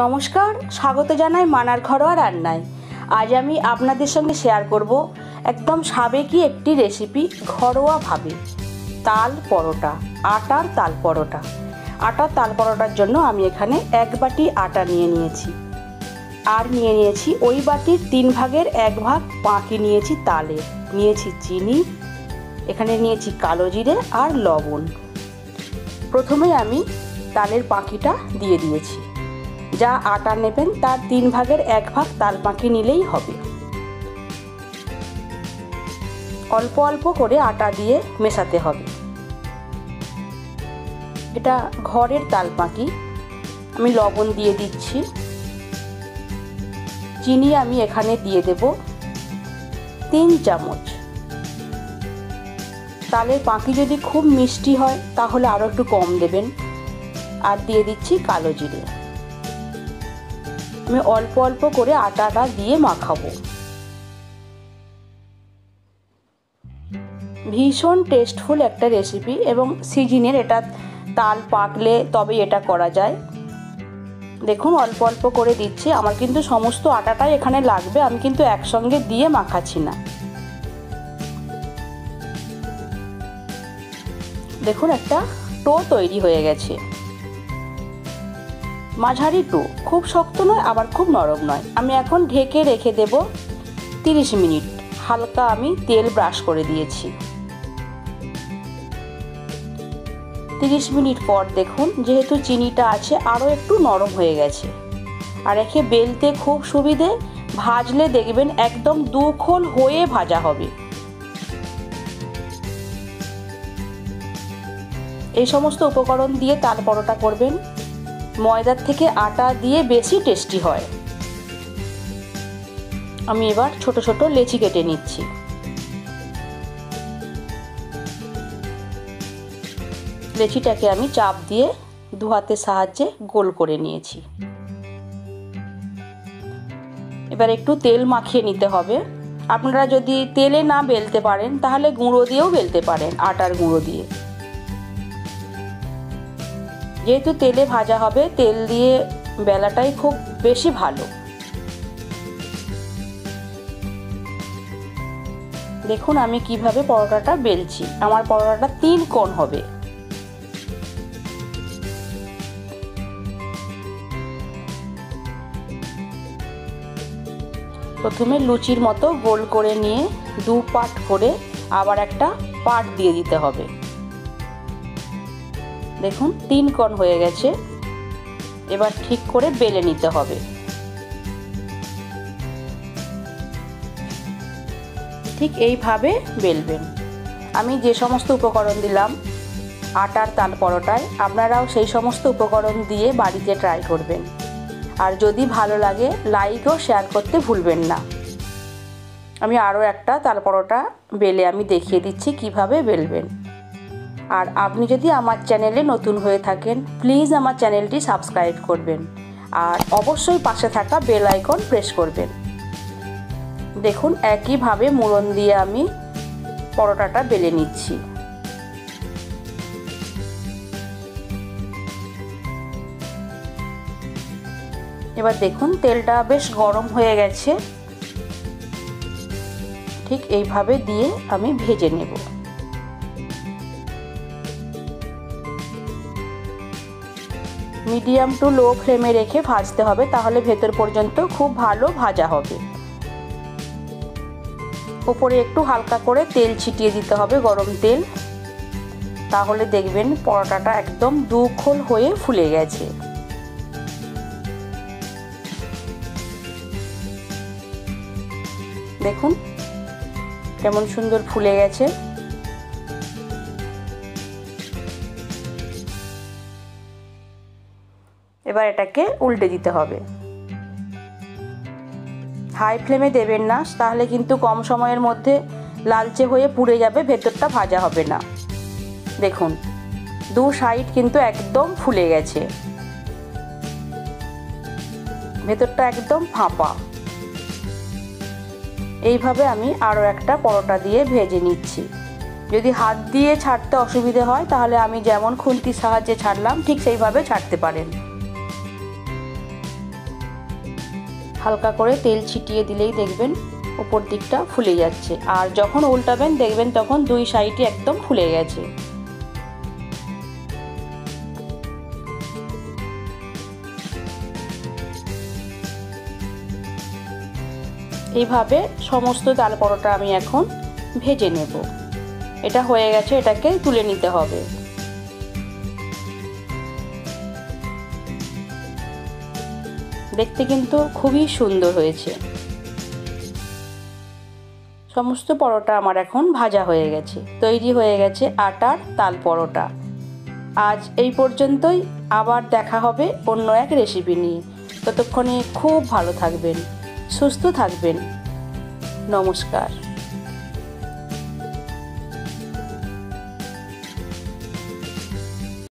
নমস্কার, স্বাগত জানাই মানার ঘরোয়া রান্নায়। আজ আমি আপনাদের সঙ্গে শেয়ার করব একদম সাবেকি একটি রেসিপি ঘরোয়াভাবে তাল পরোটা, আটার তাল পরোটা। আটার তাল পরোটার জন্য আমি এখানে এক বাটি আটা নিয়ে নিয়েছি। আর নিয়ে নিয়েছি ওই বাটির তিন ভাগের এক ভাগ পাঁকি নিয়েছি তালের নিয়েছি চিনি, এখানে নিয়েছি কালো জিরে আর লবণ। প্রথমে আমি তালের পাখিটা দিয়ে দিয়েছি। যা আটা নেবেন তার তিন ভাগের এক ভাগ তাল পাখি নিলেই হবে। অল্প অল্প করে আটা দিয়ে মেশাতে হবে। এটা ঘরের তাল পাখি আমি লবণ দিয়ে দিচ্ছি। চিনি আমি এখানে দিয়ে দেব। তিন চামচ। তালের পাখি যদি খুব মিষ্টি হয়, তাহলে আরও একটু কম দেবেন। আর দিয়ে দিচ্ছি কালো জিরে। আমি অল্প অল্প করে আটাটা দিয়ে মাখাবো। ভীষণ টেস্টফুল একটা রেসিপি এবং সিজিনের এটা তাল পাকলে তবে এটা করা যায়। দেখুন, অল্প অল্প করে দিচ্ছি। আমার কিন্তু সমস্ত আটাটাই এখানে লাগবে, আমি কিন্তু একসঙ্গে দিয়ে মাখাচ্ছি না। দেখুন, একটা টো তৈরি হয়ে গেছে। মাঝারি টু। খুব শক্ত নয়, আবার খুব নরম নয়। আমি এখন ঢেকে রেখে দেব তিরিশ মিনিট। হালকা আমি তেল ব্রাশ করে দিয়েছি। তিরিশ মিনিট পর দেখুন, যেহেতু চিনিটা আছে, আরও একটু নরম হয়ে গেছে। আর একে বেলতে খুব সুবিধে, ভাজলে দেখবেন একদম দুখোল হয়ে ভাজা হবে। এই সমস্ত উপকরণ দিয়ে তাল পরোটা করবেন। ময়দার থেকে আটা দিয়ে বেশি টেস্টি হয়। আমি এবার ছোট ছোট লেচি কেটে নিচ্ছি। লেচিটাকে আমি চাপ দিয়ে দু হাতের সাহায্যে গোল করে নিয়েছি। এবার একটু তেল মাখিয়ে নিতে হবে। আপনারা যদি তেলে না বেলতে পারেন, তাহলে গুঁড়ো দিয়েও বেলতে পারেন, আটার গুঁড়ো দিয়ে। যেহেতু তেলে ভাজা হবে, তেল দিয়ে বেলাটাই খুব বেশি ভালো। দেখুন আমি কীভাবে পরোটাটা বেলছি। আমার পরোটাটা তিন কোণ হবে। প্রথমে লুচির মতো গোল করে নিয়ে দু পাট করে আবার একটা পাট দিয়ে দিতে হবে। দেখুন, তিন কণ হয়ে গেছে। এবার ঠিক করে বেলে নিতে হবে। ঠিক এইভাবে বেলবেন। আমি যে সমস্ত উপকরণ দিলাম, আটার তাল পরোটায়, আপনারাও সেই সমস্ত উপকরণ দিয়ে বাড়িতে ট্রাই করবেন। আর যদি ভালো লাগে লাইক ও শেয়ার করতে ভুলবেন না। আমি আরও একটা তাল পরোটা বেলে আমি দেখিয়ে দিচ্ছি কীভাবে বেলবেন। আর আপনি যদি আমার চ্যানেলে নতুন হয়ে থাকেন প্লিজ আমার চ্যানেলটি সাবস্ক্রাইব করবেন। আর অবশ্যই পাশে থাকা বেল আইকন প্রেস করবেন। দেখুন, একইভাবে মুড়ন দিয়ে আমি পরোটাটা বেলে নিচ্ছি। এবার দেখুন, তেলটা বেশ গরম হয়ে গেছে। ঠিক এইভাবে দিয়ে আমি ভেজে নেব। মিডিয়াম টু লো ফ্লেমে রেখে ভাজতে হবে, তাহলে ভেতর পর্যন্ত খুব ভালো ভাজা হবে। উপরে একটু হালকা করে তেল ছিটিয়ে দিতে হবে গরম তেল। তাহলে দেখবেন পরোটাটা একদম দুখোল হয়ে ফুলে গেছে। দেখুন, কেমন সুন্দর ফুলে গেছে। এবার এটাকে উল্টে দিতে হবে। হাই ফ্লেমে দেবেন না, তাহলে কিন্তু কম সময়ের মধ্যে লালচে হয়ে পুড়ে যাবে, ভেতরটা ভাজা হবে না। দেখুন, দু সাইড কিন্তু একদম ফুলে গেছে। ভেতরটা একদম ফাঁপা। এইভাবে আমি আরও একটা পরোটা দিয়ে ভেজে নিচ্ছি। যদি হাত দিয়ে ছাড়তে অসুবিধে হয়, তাহলে আমি যেমন খুন্তির সাহায্যে ছাড়লাম, ঠিক সেইভাবে ছাড়তে পারেন। হালকা করে তেল ছিটিয়ে দিলেই দেখবেন ওপর দিকটা ফুলে যাচ্ছে। আর যখন উল্টাবেন, দেখবেন তখন দুই সাইডই একদম ফুলে গেছে। এইভাবে সমস্ত ডাল পরোটা আমি এখন ভেজে নেব। এটা হয়ে গেছে, এটাকে তুলে নিতে হবে। দেখতে কিন্তু খুবই সুন্দর হয়েছে। সমস্ত পরোটা আমার এখন ভাজা হয়ে গেছে। তৈরি হয়ে গেছে আটার তাল পরোটা। আজ এই পর্যন্তই। আবার দেখা হবে অন্য এক রেসিপি নিয়ে। ততক্ষণে খুব ভালো থাকবেন, সুস্থ থাকবেন। নমস্কার।